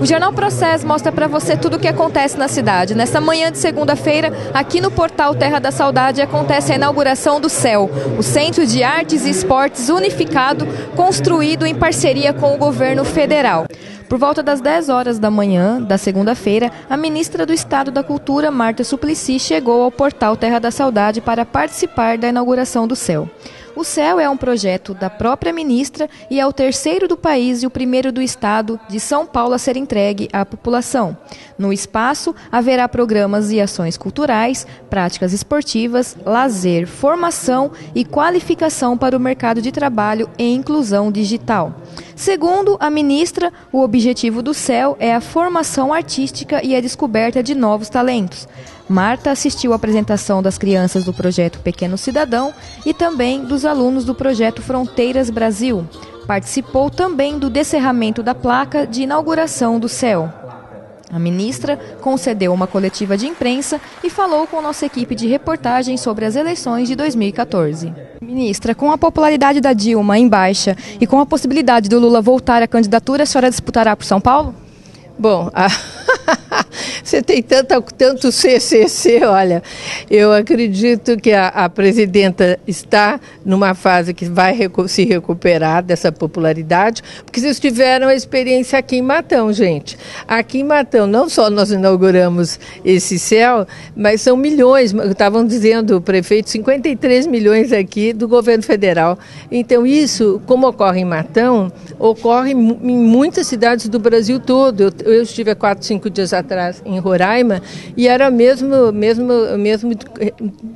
O Jornal Processo mostra para você tudo o que acontece na cidade. Nesta manhã de segunda-feira, aqui no portal Terra da Saudade, acontece a inauguração do CEL, o Centro de Artes e Esportes Unificado, construído em parceria com o governo federal. Por volta das 10 horas da manhã da segunda-feira, a ministra do Estado da Cultura, Marta Suplicy, chegou ao portal Terra da Saudade para participar da inauguração do CEL. O CEL é um projeto da própria ministra e é o terceiro do país e o primeiro do estado de São Paulo a ser entregue à população. No espaço, haverá programas e ações culturais, práticas esportivas, lazer, formação e qualificação para o mercado de trabalho e inclusão digital. Segundo a ministra, o objetivo do CEL é a formação artística e a descoberta de novos talentos. Marta assistiu à apresentação das crianças do projeto Pequeno Cidadão e também dos alunos do projeto Fronteiras Brasil. Participou também do descerramento da placa de inauguração do CEL. A ministra concedeu uma coletiva de imprensa e falou com nossa equipe de reportagem sobre as eleições de 2014. Ministra, com a popularidade da Dilma em baixa e com a possibilidade do Lula voltar à candidatura, a senhora disputará por São Paulo? Bom, a... Você tem tanta, tanto CCC, olha, eu acredito que a, a presidenta está numa fase que vai recu se recuperar dessa popularidade, porque vocês tiveram a experiência aqui em Matão, gente. Aqui em Matão, não só nós inauguramos esse céu, mas são milhões, estavam dizendo o prefeito, 53 milhões aqui do governo federal. Então, isso, como ocorre em Matão, ocorre em muitas cidades do Brasil todo. Eu, eu estive há quatro, cinco dias atrás em Roraima e era mesmo mesmo mesmo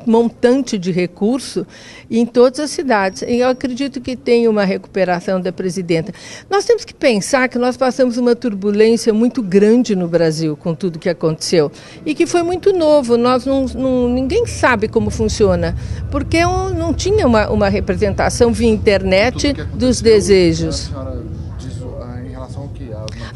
montante de recurso em todas as cidades. E eu acredito que tem uma recuperação da presidenta. Nós temos que pensar que nós passamos uma turbulência muito grande no Brasil com tudo que aconteceu e que foi muito novo. Nós não, não ninguém sabe como funciona porque não tinha uma, uma representação via internet dos desejos.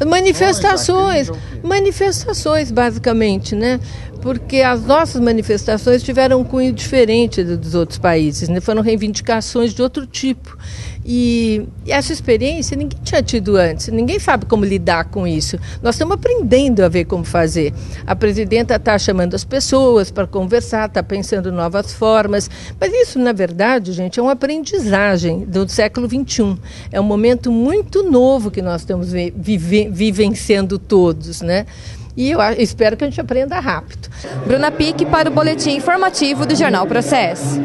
Manifestações, manifestações basicamente, né? Porque as nossas manifestações tiveram um cunho diferente dos outros países, né? Foram reivindicações de outro tipo. E, essa experiência ninguém tinha tido antes, ninguém sabe como lidar com isso. Nós estamos aprendendo a ver como fazer. A presidenta está chamando as pessoas para conversar, está pensando novas formas, mas isso, na verdade, gente, é uma aprendizagem do século XXI. É um momento muito novo que nós estamos vive, vivenciando todos, né? E eu espero que a gente aprenda rápido. Bruna Pique para o Boletim Informativo do Jornal Processo.